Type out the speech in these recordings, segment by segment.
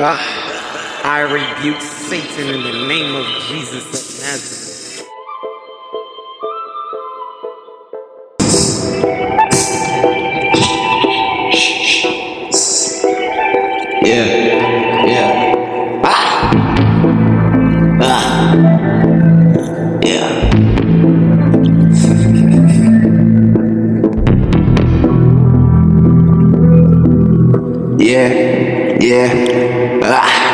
Ah, I rebuke Satan in the name of Jesus of Nazareth. Yeah, yeah. Ah! Ah! Yeah. yeah, yeah. Ah!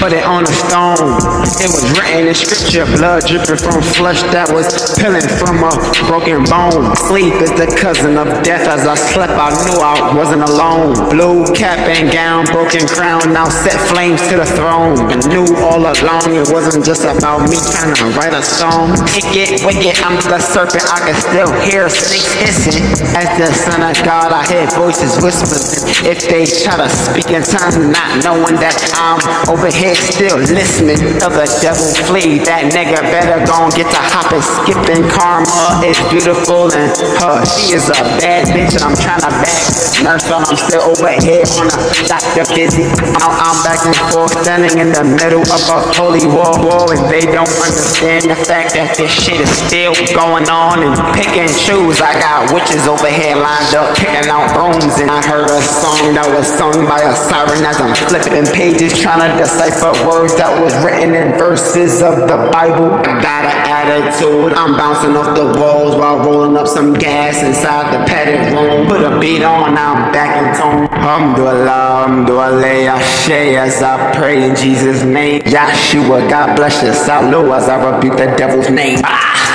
Put it on a stone. It was written in scripture, blood dripping from flesh that was peeling from a broken bone. Sleep is the cousin of death. As I slept, I knew I wasn't alone. Blue cap and gown, broken crown, now set flames to the throne. But knew all along it wasn't just about me trying to write a song. Wicked, wicked, I'm the serpent. I can still hear snakes hissing. As the son of God, I hear voices whispering. If they try to speak in tongues, not knowing that I'm over here still listening to the devil flee. That nigga better gon' get to hopping, skipping. Karma is beautiful and her, she is a bad bitch. And I'm trying to back nurse, but I'm still over here on a doctor busy. Now I'm back and forth, standing in the middle of a holy war. war and they don't understand the fact that this shit is still going on and picking shoes. I got witches over here lined up, kicking out brooms. And I heard a song that was sung by a siren as I'm flipping pages, trying to decipher words that was written in verses of the Bible. I got an attitude. I'm bouncing off the walls while rolling up some gas inside the padded room. Put a beat on, I'm back in tone. Alhamdulillah, alhamdulillah, Ashe as I pray in Jesus' name. Yahshua, God bless you. Salud as I rebuke the devil's name. Ah!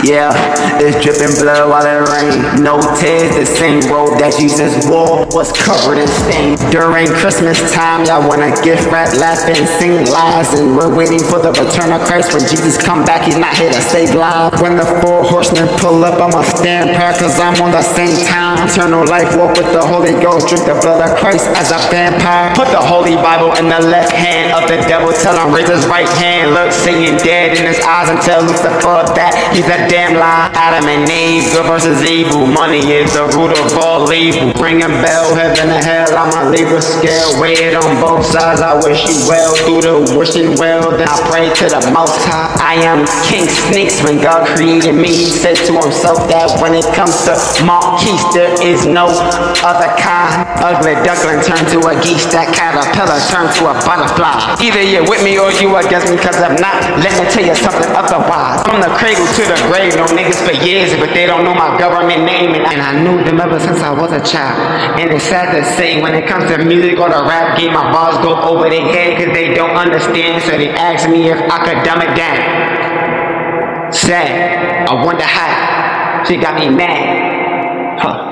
Yeah, it's dripping blood while it rains. No tears, the same robe that Jesus wore was covered in stains. During Christmas time, y'all wanna gift wrap, laughing, sing lies, and we're waiting for the return of Christ. When Jesus come back, he's not here to save lives. When the four horsemen pull up, I'ma stand proud, cause I'm on the same time. Eternal life, walk with the Holy Ghost, drink the blood of Christ as a vampire. Put the Holy Bible in the left hand of the devil, tell him raise his right hand. Look, Satan dead in his eyes and tell Lucifer that he's a damn lie. Adam and Eve, good versus evil. Money is the root of all evil. Ringing bell, heaven and hell. I'm a Libra scale, weigh it on both sides. I wish you well through the wishing well. Then I pray to the Most High. I am King Sneaks. When God created me, He said to Himself that when it comes to Marquis, there is no other kind. Ugly duckling turned to a geese. That caterpillar turned to a butterfly. Either you're with me or you against me, cause if not, let me tell you something otherwise. From the cradle to the grave, no niggas for years, but they don't know my government name. And, and I knew them ever since I was a child. And it's sad to say, when it comes to music or the rap game, my bars go over their head because they don't understand. So they ask me if I could dumb it down. Sad. I wonder how. She got me mad.